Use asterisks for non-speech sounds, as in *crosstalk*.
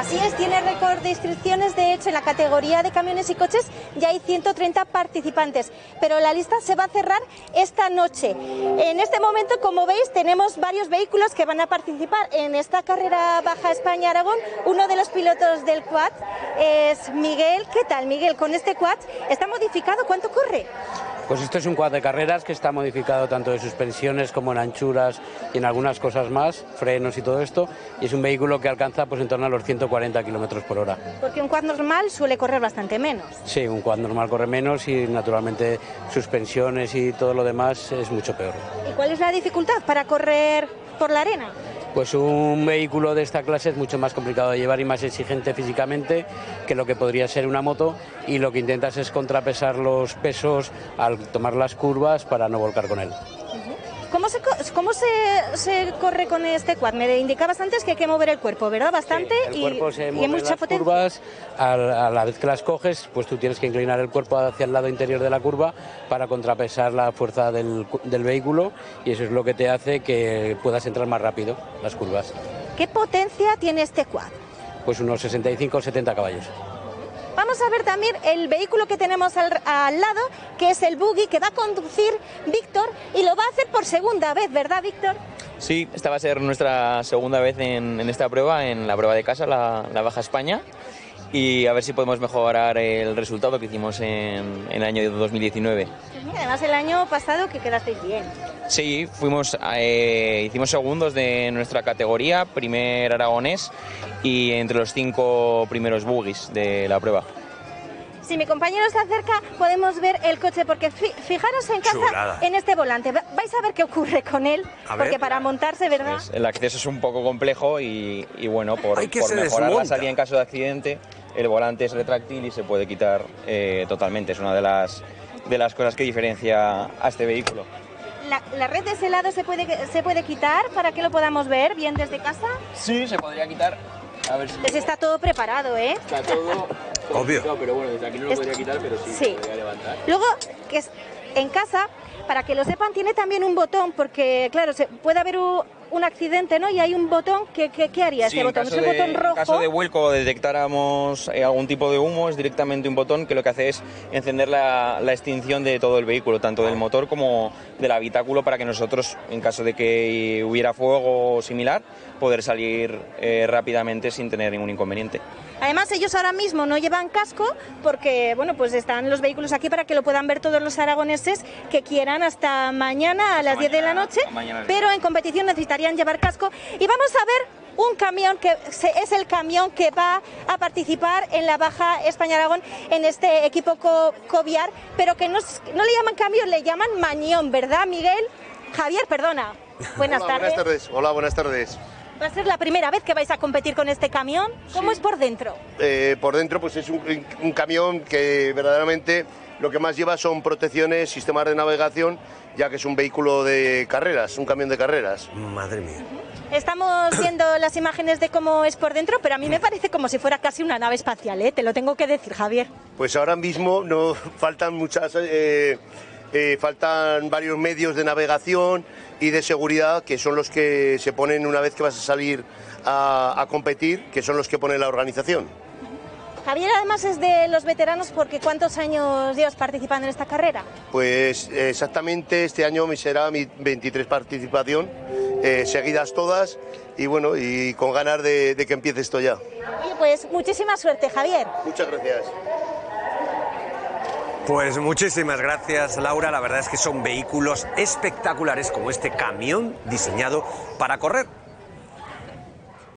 Así es, tiene récord de inscripciones. De hecho, en la categoría de camiones y coches ya hay 130 participantes. Pero la lista se va a cerrar esta noche. En este momento, como veis, tenemos varios vehículos que van a participar en esta carrera Baja España-Aragón. Uno de los pilotos del quad es Miguel. ¿Qué tal, Miguel? Con este quad está modificado. ¿Cuánto corre? Pues esto es un quad de carreras que está modificado tanto de suspensiones como en anchuras y en algunas cosas más, frenos y todo esto, y es un vehículo que alcanza pues en torno a los 140 kilómetros por hora. Porque un quad normal suele correr bastante menos. Sí, un quad normal corre menos y naturalmente suspensiones y todo lo demás es mucho peor. ¿Y cuál es la dificultad para correr por la arena? Pues un vehículo de esta clase es mucho más complicado de llevar y más exigente físicamente que lo que podría ser una moto y lo que intentas es contrapesar los pesos al tomar las curvas para no volcar con él. ¿Cómo, se, cómo se, se, corre con este quad? Me indicabas antes que hay que mover el cuerpo, ¿verdad? Bastante sí, el cuerpo y, se y mueve mucha las potencia. curvas, a, a la vez que las coges, pues tú tienes que inclinar el cuerpo hacia el lado interior de la curva para contrapesar la fuerza del, del vehículo y eso es lo que te hace que puedas entrar más rápido las curvas. ¿Qué potencia tiene este quad? Pues unos 65 o 70 caballos. Vamos a ver también el vehículo que tenemos al, al, lado, que es el buggy que va a conducir Víctor y lo va a hacer por segunda vez, ¿verdad, Víctor? Sí, esta va a ser nuestra segunda vez en, en esta prueba, en la prueba de casa, la, la, Baja España, y a ver si podemos mejorar el resultado que hicimos en, en el año 2019. Además, el año pasado que quedasteis bien. Sí, fuimos, eh, hicimos segundos de nuestra categoría, primer aragonés y entre los cinco primeros buggies de la prueba. Si mi compañero está cerca, podemos ver el coche, porque fijaros en casa Chulada. en este volante. Vais a ver qué ocurre con él, A porque ver. para montarse, ¿verdad? El acceso es un poco complejo y, y bueno, por, por mejorar la salida en caso de accidente, el volante es retráctil y se puede quitar eh, totalmente. Es una de las, de las cosas que diferencia a este vehículo. La, la red de ese lado se puede, se puede quitar para que lo podamos ver bien desde casa. Sí, se podría quitar. A ver si Pues está todo preparado, ¿eh? está todo Obvio. pero bueno, desde aquí no lo Es- podría quitar, pero sí, sí. se podría levantar. Luego, que es en casa, para que lo sepan, tiene también un botón, porque claro, se, puede haber un accidente, ¿no? Y hay un botón, que, que- ¿qué haría Sí, en botón? Es un de- botón En rojo. caso de vuelco detectáramos eh, algún tipo de humo, es directamente un botón que lo que hace es encender la, la extinción de todo el vehículo, tanto del motor como del habitáculo, para que nosotros, en caso de que hubiera fuego o similar, poder salir eh, rápidamente sin tener ningún inconveniente. Además, ellos ahora mismo no llevan casco porque, bueno, pues están los vehículos aquí para que lo puedan ver todos los aragoneses que quieran hasta mañana a las 10 de la noche, pero en competición necesitarían llevar casco. Y vamos a ver un camión que es el camión que va a participar en la Baja España-Aragón en este equipo co- Coviar, pero que no, no le llaman camión, le llaman mañón, ¿verdad, Miguel? Javier, perdona. *laughs* Buenas Hola, tardes. buenas tardes. Hola, buenas tardes. Va a ser la primera vez que vais a competir con este camión. ¿Cómo Sí. es por dentro? Eh, por dentro, pues es un, un camión que verdaderamente lo que más lleva son protecciones, sistemas de navegación, ya que es un vehículo de carreras, un camión de carreras. Madre mía. Estamos viendo las imágenes de cómo es por dentro, pero a mí me parece como si fuera casi una nave espacial, ¿eh? te lo tengo que decir, Javier. Pues ahora mismo no *laughs* faltan muchas, eh, eh, faltan varios medios de navegación y de seguridad que son los que se ponen una vez que vas a salir a, a competir, que son los que pone la organización. Javier además es de los veteranos porque ¿cuántos años llevas participando en esta carrera? Pues exactamente este año será mi 23 participación, eh, seguidas todas y bueno, y con ganas de, de que empiece esto ya. Oye, pues muchísima suerte, Javier. Muchas gracias. Pues muchísimas gracias, Laura. La verdad es que son vehículos espectaculares como este camión diseñado para correr.